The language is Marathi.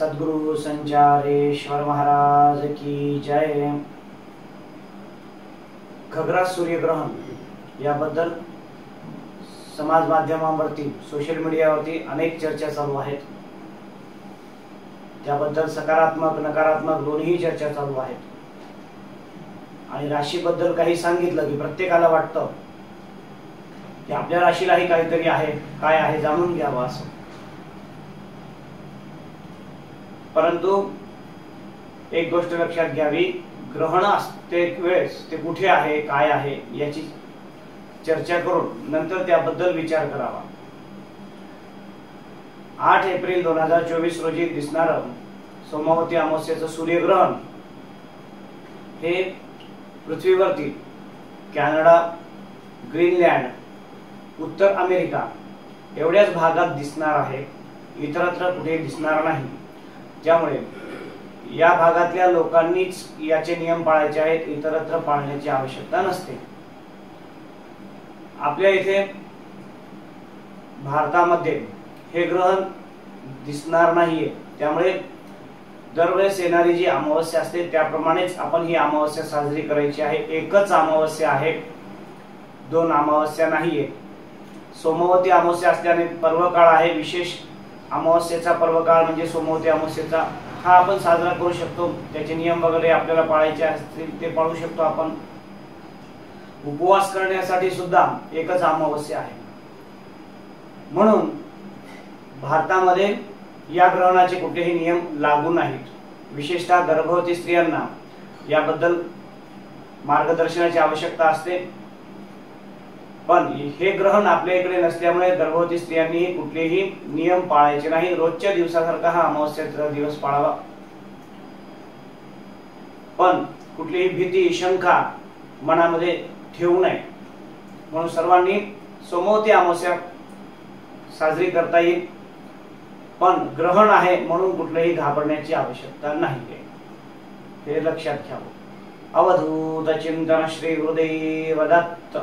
सद्गुरु संचारेश्वर महाराज की जय. खगरा सूर्यग्रहण याबद्दल समाज माध्यमांवरती सोशल मीडियावरती अनेक चर्चा चालू आहेत. त्याबद्दल सकारात्मक नकारात्मक दोन्ही चर्चा चालू आहेत. आणि राशीबद्दल काही सांगितलं की प्रत्येकाला वाटतं की आपल्या राशीलाही काहीतरी आहे काय आहे जाणून घ्यावं असं. परंतु एक गोष्ट लक्षात घ्यावी ग्रहण असते वेळेस ते कुठे आहे काय आहे याची चर्चा करून नंतर त्याबद्दल विचार करावा. आठ एप्रिल दोन हजार चोवीस रोजी दिसणार सोमावती अमावस्याचं सूर्यग्रहण हे पृथ्वीवरती कॅनडा ग्रीनलँड उत्तर अमेरिका एवढ्याच भागात दिसणार आहे. इतरत्र कुठे दिसणार नाही. ज्यामुळे या भागातल्या लोकांनीच याचे नियम पाळायचे आहेत इतरत्र पाळण्याची आवश्यकता नसते. आपल्या इथे भारतामध्ये हे ग्रहण दिसणार नाहीये. त्यामुळे दरवेळेस येणारी जी अमावस्या असते त्याप्रमाणेच आपण ही अमावस्या साजरी करायची आहे. एकच अमावस्या आहे. दोन अमावस्या नाहीये. सोमवती अमावस्या असल्याने पर्वकाळ आहे. विशेष अमावस्येचा पर्वकाळ म्हणजे सोमवती अमावस्येचा हा आपण साजरा करू शकतो. त्याचे नियम वगैरे आपल्याला पाळायचे असतील ते पाळू शकतो आपण. उपवास करण्यासाठी सुद्धा एकच अमावस्या आहे. म्हणून भारतामध्ये या ग्रहणाचे कुठलेही नियम लागू नाहीत. विशेषतः गर्भवती स्त्रियांना याबद्दल मार्गदर्शनाची आवश्यकता असते. पण हे ग्रहण आपल्या इकडे नसल्यामुळे गर्भवती स्त्रियांनीही कुठलेही नियम पाळायचे नाही. रोजच्या दिवसासारखा हा अमावस्याचा दिवस पाळावा. पण कुठलीही भीती शंका मनामध्ये ठेवू नये. म्हणून सर्वांनी सोमवती अमावस्या साजरी करता येईल. पण ग्रहण आहे म्हणून कुठलेही घाबरण्याची आवश्यकता नाही. हे लक्षात घ्यावं. अवधूत चिंतन श्री गुरुदेव दत्त.